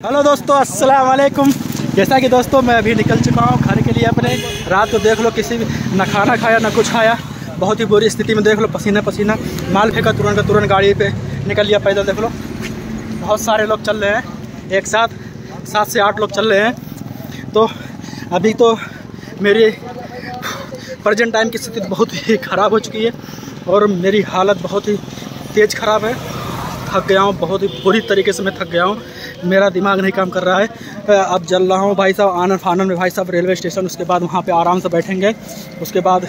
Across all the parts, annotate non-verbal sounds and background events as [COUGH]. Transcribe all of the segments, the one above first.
Hello दोस्तों, अस्सलाम वालेकुम। जैसा कि दोस्तों, मैं अभी निकल चुका हूँ घर के लिए अपने। रात को देख लो, किसी न खाना खाया, न कुछ खाया। बहुत ही बुरी स्थिति में देख लो, पसीना पसीना। माल फेंका तुरंत का तुरंत गाड़ी पे निकल लिया पैदल देख लो। बहुत सारे लोग चल रहे हैं, एक साथ, सात से आठ लोग चल रहे हैं। तो अभी तो मेरी प्रजेंट टाइम की स्थिति बहुत ही ख़राब हो चुकी है और मेरी हालत बहुत ही तेज़ ख़राब है। थक गया हूँ, बहुत ही बुरी तरीके से मैं थक गया हूँ। मेरा दिमाग नहीं काम कर रहा है। अब चल रहा हूँ भाई साहब, आनंद फानंद में भाई साहब रेलवे स्टेशन, उसके बाद वहाँ पे आराम से बैठेंगे। उसके बाद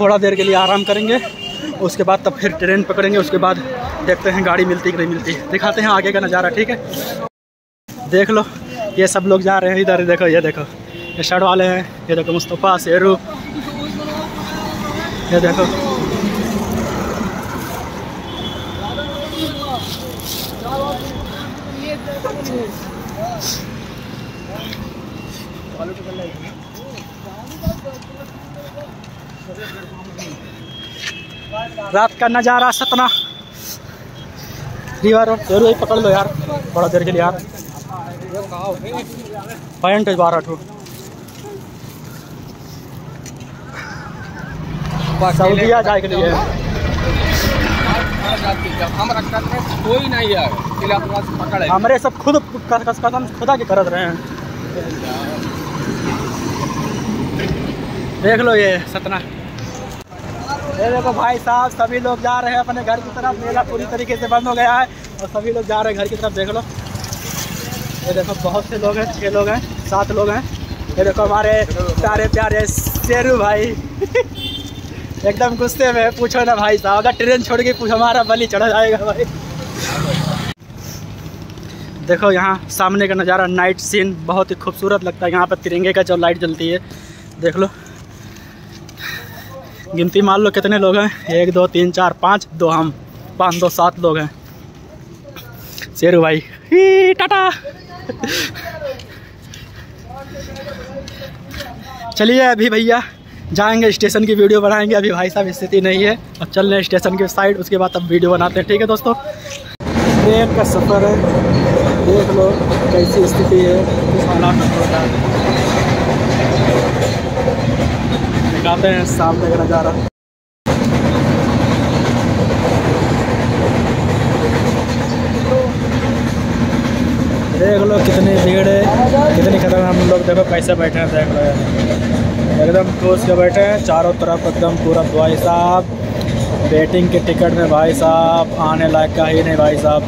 थोड़ा देर के लिए आराम करेंगे। उसके बाद तब फिर ट्रेन पकड़ेंगे। उसके बाद देखते हैं गाड़ी मिलती कि नहीं मिलती। दिखाते हैं आगे का नज़ारा, ठीक है? देख लो, ये सब लोग जा रहे हैं इधर, देखो, ये देखो। ये शर्ट वाले हैं, ये देखो, मुस्तफ़ा, शेरू। ये देखो। रात का नज़ारा सतना। रिवर ज़रूर यही पकड़ लो यार, थोड़ा देर के लिए यार। पैंट बारह ठो। सऊदिया जाए के लिए। हम कोई नहीं है पकड़ हमारे सब खुद कस- कस- कदम खुदा के करत रहे हैं। देख लो ये सतना। ये देखो भाई साहब, सभी लोग जा रहे हैं अपने घर की तरफ़। मेला पूरी तरीके से बंद हो गया है और सभी लोग जा रहे हैं घर की तरफ़, देख लो। ये देखो, बहुत से लोग हैं छः लोग हैं, सात लोग हैं। ये देखो हमारे प्यारे प्यारे शेरू भाई। एकदम गुस्से में पूछो ना भाई साहब, अगर ट्रेन छोड़ के पूछ, हमारा बलि चढ़ा जाएगा भाई। देखो यहाँ सामने का नज़ारा, नाइट सीन, बहुत ही खूबसूरत लगता है। यहाँ पर तिरंगे का जो लाइट जलती है, देख लो। गिनती मान लो कितने लोग हैं? एक दो तीन चार पाँच दो हम। पाँच दो सात लोग हैं। शेरू भाई। ही, टाटा। चलिए अभी भैया जाएँगे स्टेशन की वीडियो बनाएँगे। अभी भाई साहब स्थिति नहीं है। अब चल रहे स्टेशन के साइड उसके बाद अब वीडियो बनाते हैं। ठीक है दोस्तों? ट्रेन का सफ़र है। देख लो कैसी स्थिति है किस हालात में होता है। दिखाते हैं सामने का नज़ारा। देख लो कितनी भीड़ है, कितनी खतरनाक हम लोग देखो कैसे बैठे हैं, देख लो। एकदम ठोस के बैठे हैं, चारों तरफ़ एकदम पूरा भाई साहब। वेटिंग के टिकट में भाई साहब, आने लायक का ही नहीं भाई साहब।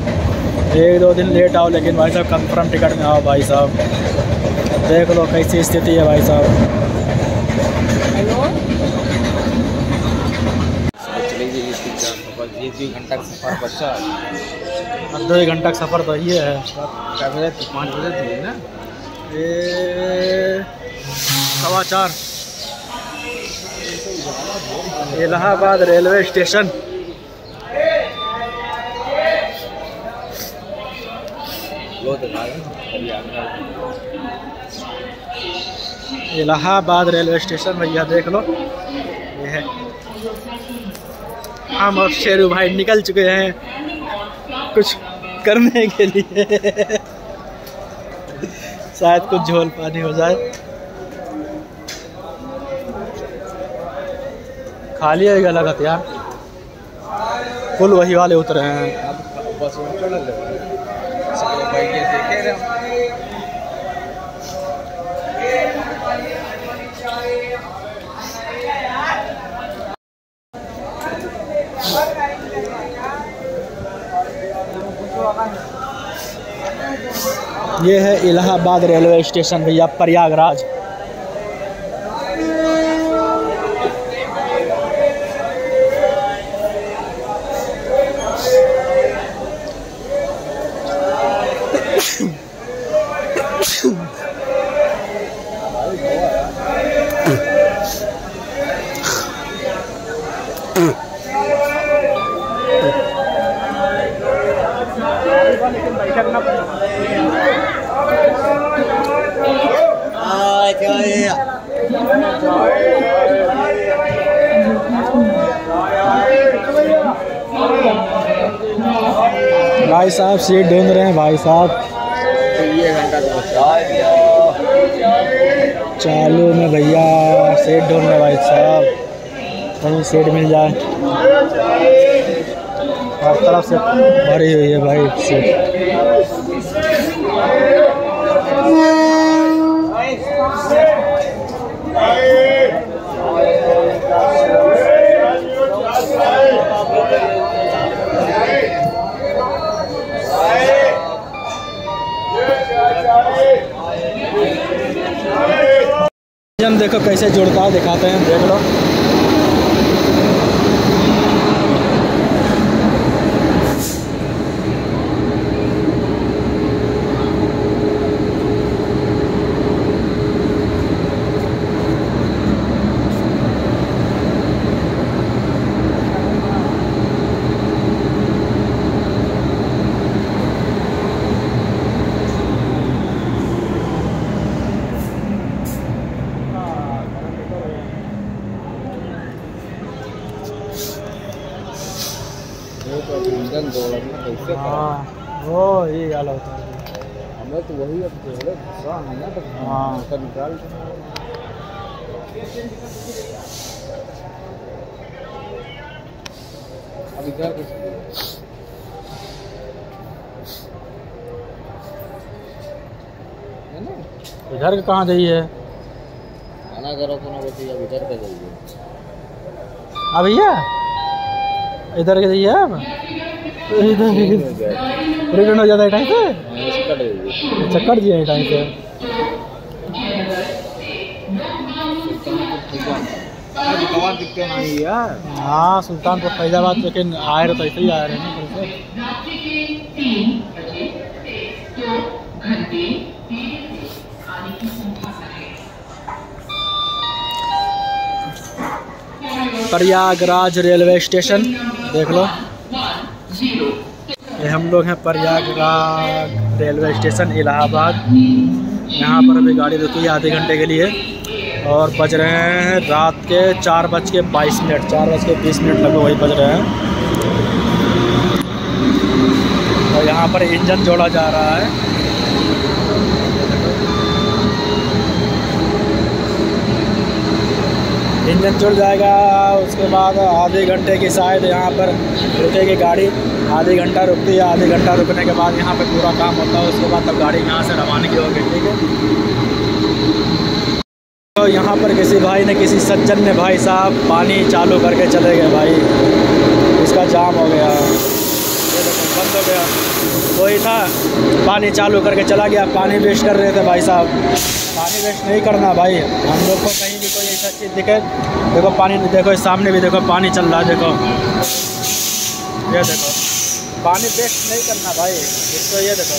एक दो दिन लेट आओ, लेकिन भाई साहब कंफर्म टिकट में आओ भाई साहब। देख लो कैसी स्थिति है भाई साहब चली गई इसकी चार सफ़र एक दो घंटा का सफ़र बचा। अब दो एक घंटा का सफ़र तो ये है। क्या बजे थी पाँच बजे थी ना? ये सवा चार। Allahabad railway station. तो इलाहाबाद रेलवे स्टेशन भैया देख लो। हम और शेरू भाई निकल चुके हैं कुछ करने के लिए। शायद कुछ झोल पानी हो जाए। खाली है गलत यार फुल वही वाले उतरे हैं अब बस में चढ़ लगे सब भाई ये देखे रहे हम ये है इलाहाबाद रेलवे स्टेशन भैया प्रयागराज। भाई साहब, सीट ढूंढ रहे हैं भाई साहब। चालू में भैया, सीट ढूंढ रहे भाई साहब। कहीं सीट मिल जाए। हर तरफ़ से भरी हुई है भाई सेट। देखो कैसे जुड़ता है दिखाते हैं देख लो। हाँ वो ये होता है? हमें तो वही अब जोड़े घुसा है ना तो हाँ। उसका निकाल अब इधर कुछ इधर के कहाँ जाइए मना करो तो ना बेटी अब इधर का जाइए। अब भैया? इधर के जाइए रिटर्न हो जाता है टाइम से? टाइम से। हाँ सुल्तानपुर फैजाबाद लेकिन आए रहे तो ऐसे ही आए रहे प्रयागराज रेलवे स्टेशन, देख लो। ये हम लोग हैं प्रयागराज रेलवे स्टेशन, इलाहाबाद। यहाँ पर अभी गाड़ी रुकी है आधे घंटे के लिए और बज रहे हैं रात के चार बज के बाईस मिनट, चार बज के बीस मिनट लगभग वही बज रहे हैं। और यहाँ पर इंजन जोड़ा जा रहा है। इंजन जुड़ जाएगा, उसके बाद आधे घंटे की शायद यहाँ पर रुकेगी गाड़ी। आधे घंटा रुकती है, आधे घंटा रुकने के बाद यहाँ पर पूरा काम होता है, उसके बाद तब गाड़ी यहाँ से रवानगी होगी, ठीक है? तो यहाँ पर किसी भाई ने, किसी सज्जन ने भाई साहब पानी चालू करके चले गए भाई। इसका जाम हो गया। बंद हो गया। वही था, पानी चालू करके चला गया। पानी वेस्ट कर रहे थे भाई साहब। पानी वेस्ट नहीं करना भाई। हम लोग को कहीं भी चीज़ दिखे, देखो पानी, देखो सामने भी देखो, पानी चल रहा है, देखो। ये देखो, पानी वेस्ट नहीं करना भाई, इसको ये देखो।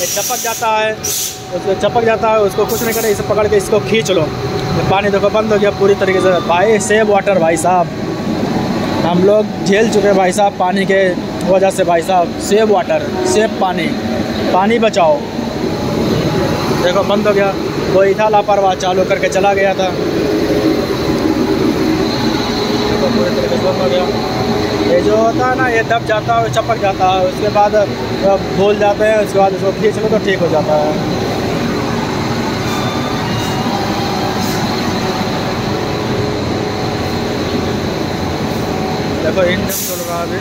ये चपक जाता है, उसको चपक जाता है, उसको कुछ नहीं करे इसे पकड़ के इसको खींच लो। पानी देखो बंद हो गया पूरी तरीके से। भाई सेव वाटर भाई साहब। हम लोग झेल चुके हैं भाई साहब पानी के वजह से भाई साहब। सेव वाटर सेव पानी। पानी बचाओ। देखो, बंद हो गया। कोई था लापरवाह, चालू करके चला गया था। ये जो होता है ना, ये दब जाता है, चपक जाता है, उसके बाद भूल जाते हैं, उसके बाद उसको खींच लो तो ठीक हो जाता है। देखो, इंजन चल रहा है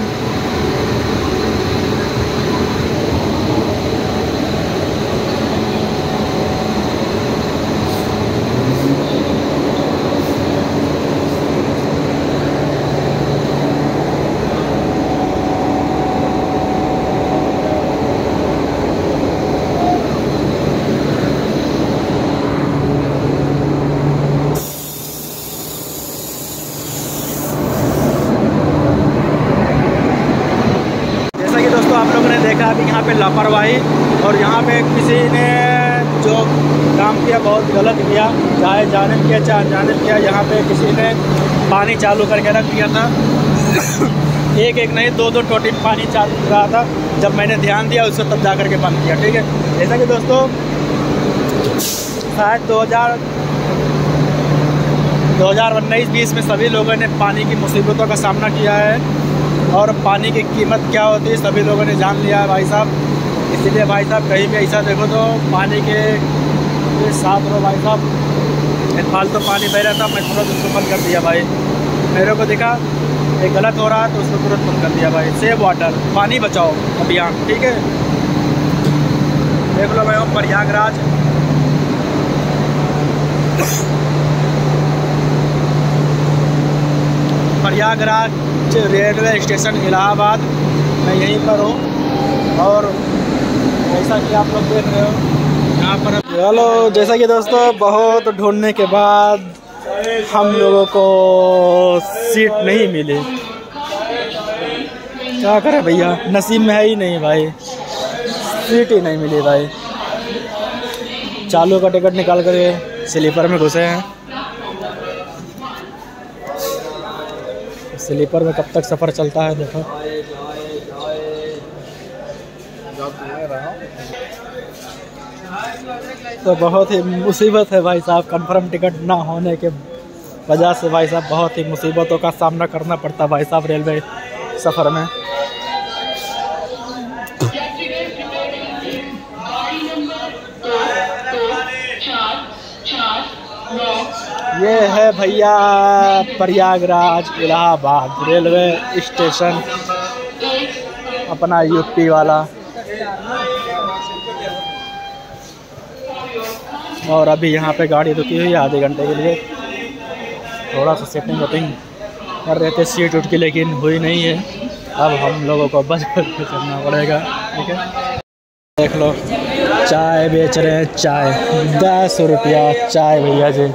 जैसा कि दोस्तों आप लोगों ने देखा अभी यहाँ पे लापरवाही और यहाँ पे किसी ने जो काम किया, बहुत गलत किया चाहे जाने किया चाहे अनजाने किया, यहाँ पे किसी ने पानी चालू करके रख दिया था। [COUGHS] एक एक नहीं दो दो टोटी पानी चालू रहा था। जब मैंने ध्यान दिया, उसको तब जा करके बंद किया, ठीक है? जैसा कि दोस्तों, शायद दो हज़ार दो हज़ार उन्नीस बीस में सभी लोगों ने पानी की मुसीबतों का सामना किया है। और पानी की कीमत क्या होती है सभी लोगों ने जान लिया है, भाई साहब। इसीलिए भाई साहब, कहीं भी ऐसा देखो तो पानी के साथ रहो भाई साहब। फालतू तो पानी बह रहा था, मैं तुरंत उसको बंद कर दिया भाई। मेरे को देखा, ये गलत हो रहा है तो उसको तुरंत बंद कर दिया भाई। सेव वाटर पानी बचाओ अभियान, ठीक है? देख लो मैं हूँ प्रयागराज। प्रयागराज रेलवे स्टेशन इलाहाबाद, मैं यहीं पर हूँ। और जैसा कि आप लोग देख रहे हो। यहाँ पर हेलो, जैसा कि दोस्तों, बहुत ढूँढने के बाद हम लोगों को सीट नहीं मिली। क्या करें भैया? नसीब में है ही नहीं भाई। सीट ही नहीं मिली भाई। चालू का टिकट निकाल कर स्लीपर में घुसे हैं। स्लीपर में कब तक सफ़र चलता है देखो। तो बहुत ही मुसीबत है भाई साहब कंफर्म टिकट ना होने के वजह से भाई साहब बहुत ही मुसीबतों का सामना करना पड़ता भाई साहब रेलवे सफ़र में। ये है भैया प्रयागराज इलाहाबाद रेलवे स्टेशन, अपना यूपी वाला। और अभी यहाँ पे गाड़ी रुकी हुई है आधे घंटे के लिए। थोड़ा सा सेटिंग वेटिंग कर रहे थे, सीट उठ की, लेकिन हुई नहीं है। अब हम लोगों को बच के चलना पड़ेगा, ठीक है? देख लो, चाय बेच रहे हैं, चाय। दस रुपया चाय भैया जी।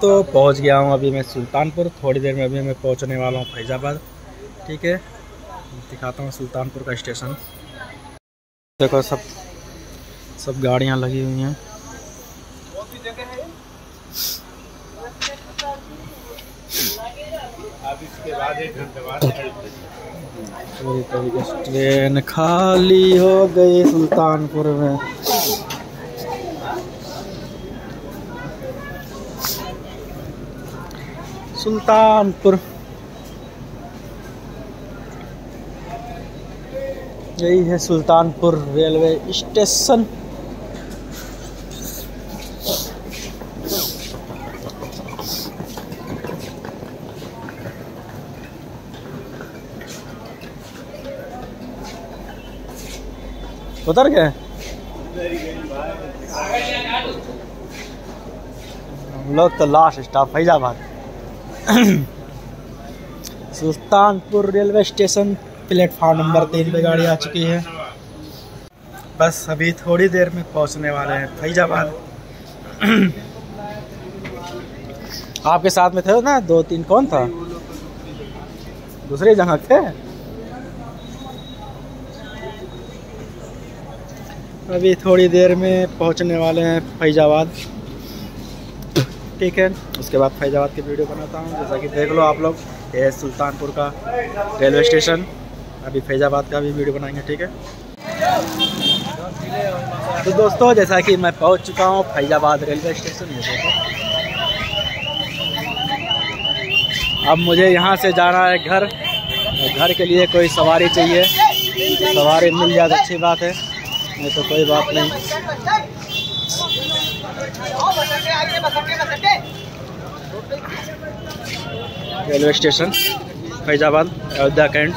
दोस्तों, पहुँच गया हूँ अभी मैं सुल्तानपुर। थोड़ी देर में अभी मैं पहुँचने वाला हूँ फैज़ाबाद। ठीक है? दिखाता हूँ सुल्तानपुर का स्टेशन। देखो सब सब गाड़ियाँ लगी हुई हैं। पूरी तरीके से ट्रेन खाली हो गई सुल्तानपुर में। सुल्तानपुर। यही है सुल्तानपुर रेलवे स्टेशन। उतर गए? लोग तो last stop Faizabad. [COUGHS] Sultanpur railway station platform number तीन पे गाड़ी आ चुकी है। बस अभी थोड़ी देर में पहुँचने वाले हैं, फैजाबाद। [COUGHS] आपके साथ में थे ना दो तीन, कौन था? दूसरे जगह थे? अभी थोड़ी देर में पहुँचने वाले हैं फैजाबाद। ठीक है। उसके बाद फैजाबाद की वीडियो बनाता हूँ, जैसा कि देख लो आप लोग, ये है सुल्तानपुर का रेलवे स्टेशन। अभी फैजाबाद का भी वीडियो बनाएँगे, ठीक है? तो दोस्तों, जैसा कि मैं पहुँच चुका हूँ फैजाबाद रेलवे स्टेशन, ये देखो। अब मुझे यहाँ से जाना है घर। घर के लिए कोई सवारी चाहिए। सवारी मिल जाए तो अच्छी बात है, नहीं तो कोई बात नहीं। Railway station, Faizabad, Ayodhya cantt.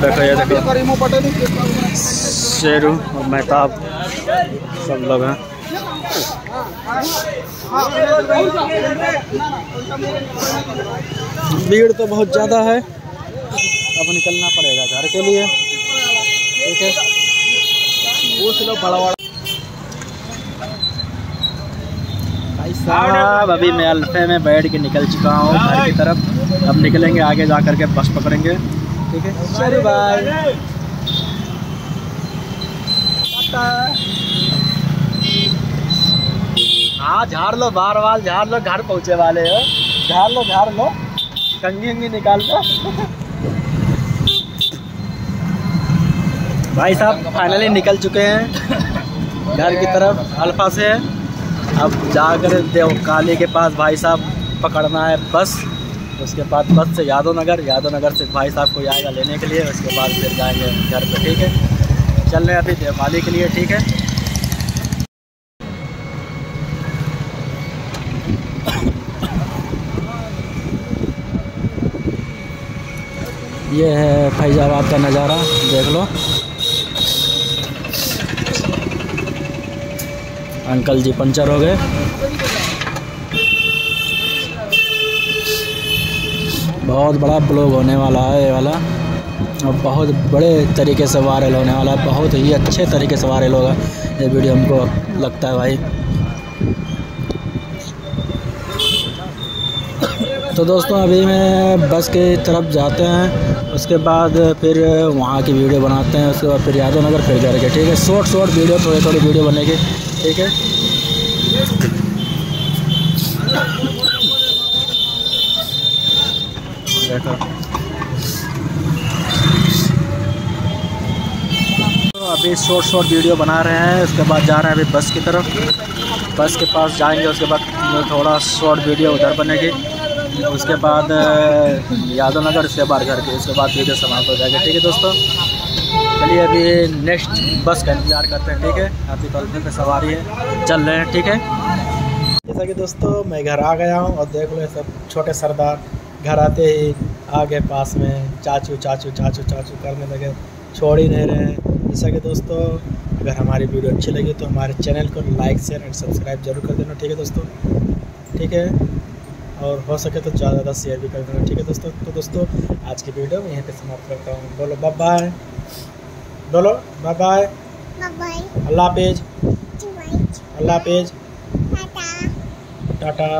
देखो देखो। शेरू और मेहताब, सब लोग हैं। भीड़ तो बहुत ज़्यादा है। अब निकलना पड़ेगा घर के लिए। ठीक है? पूछ लो बड़ा बड़ा भाई साहब अभी मैं अल्फे में बैठ के निकल चुका हूँ घर की तरफ़। अब निकलेंगे आगे जा कर के बस पकड़ेंगे। ठीक है? चलो बाय हाँ झाड़ लो बार बार झाड़ लो घर पहुँचे वाले हो। झाड़ लो झाड़ लो। कंगी अंगी निकाल लो भाई साहब फाइनली निकल चुके हैं घर की तरफ़ अल्फ़ा से। अब जाकर देव काली के पास भाई साहब पकड़ना है बस। उसके बाद बस से यादव नगर यादव नगर से भाई साहब को आएगा लेने के लिए, उसके बाद फिर जाएँगे घर पे, ठीक है? चल रहे अभी देवकाली के लिए, ठीक है? ये है फैजाबाद का नज़ारा, देख लो। अंकल जी पंचर हो गए। बहुत बड़ा ब्लॉग होने वाला है ये वाला। और बहुत बड़े तरीके से वायरल होने वाला है, बहुत ही अच्छे तरीके से वायरल होगा। ये वीडियो हमको लगता है भाई। तो दोस्तों, अभी मैं बस की तरफ़ जाते हैं, उसके बाद फिर वहाँ की वीडियो बनाते हैं, उसके बाद फिर यादव नगर फिर करके ठीक है? शॉर्ट शॉर्ट वीडियो थोड़ी थोड़ी वीडियो बनेगी ठीक है। तो अभी शॉर्ट शॉर्ट वीडियो बना रहे हैं, उसके बाद जा रहे हैं अभी बस की तरफ़। बस के पास जाएँगे, उसके बाद थोड़ा शॉर्ट वीडियो उधर बनेगी। उसके बाद यादव नगर उसके बाद घर के, उसके बाद वीडियो समाप्त हो जाएगा। ठीक है दोस्तों? चलिए अभी नेक्स्ट बस का इंतज़ार करते हैं, ठीक है? अभी कल्पे पे सवारी है, चल रहे हैं, ठीक है? जैसा कि दोस्तों, मैं घर आ गया हूँ और देख लो सब छोटे सरदार घर आते ही आगे पास में चाचू चाचू चाचू चाचू करने लगे, छोड़ ही नहीं रहे हैं। जैसा कि दोस्तों, अगर हमारी वीडियो अच्छी लगी तो हमारे चैनल को लाइक शेयर एंड सब्सक्राइब ज़रूर कर देना, ठीक है दोस्तों? ठीक है? और हो सके तो ज़्यादा ज़्यादा शेयर भी कर देना, ठीक है दोस्तों? तो दोस्तों, आज की वीडियो में यहीं पे समाप्त करता हूँ। बोलो बाय बाय बोलो बाय बाय अल्लाह हाफिज। अल्लाह हाफिज। टाटा।